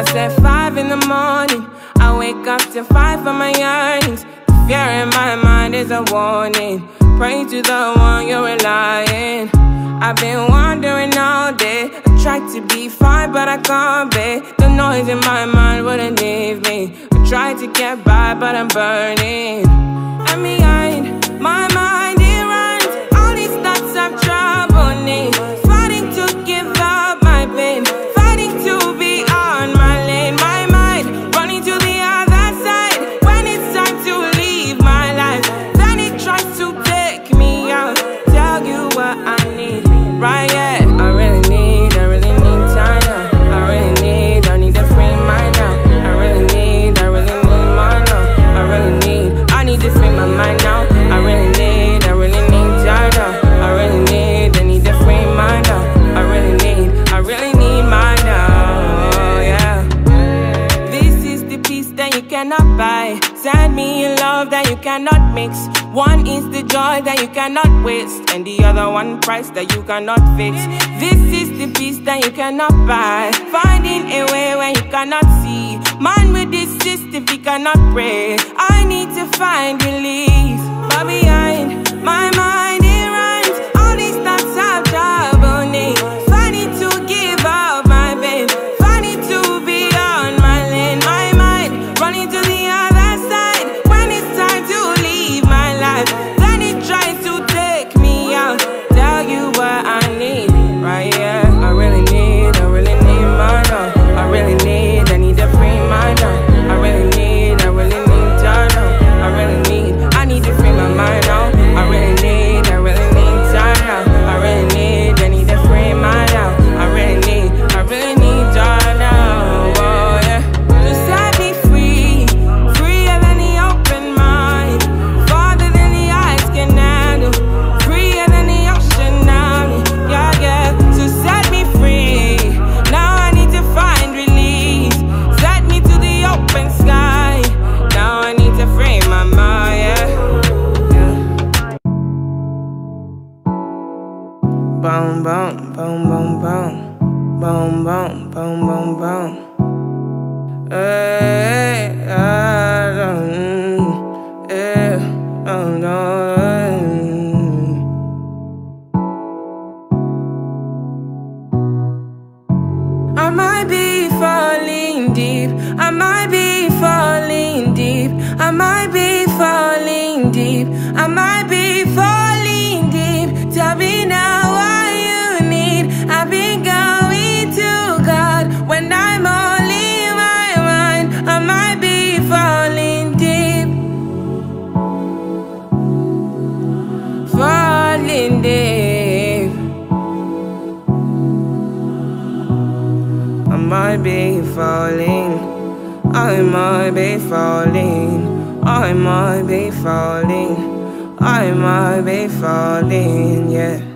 I said five in the morning. I wake up to five for my yearnings. The fear in my mind is a warning. Pray to the one you're relying. I've been wandering all day. I tried to be fine, but I can't be. The noise in my mind wouldn't leave me. I tried to get by, but I'm burning. And behind my cannot buy. Send me a love that you cannot mix. One is the joy that you cannot waste, and the other one price that you cannot fix. This is the peace that you cannot buy. Finding a way where you cannot see. Man with this system, he cannot pray. I need to find relief. But behind my mind, Boom, boom, boom, boom, boom. Boom, boom, boom. Hey, I don't, yeah, no. I might be falling deep. I might be falling deep. I might be I might be falling. I might be falling. I might be falling. I might be falling, yeah.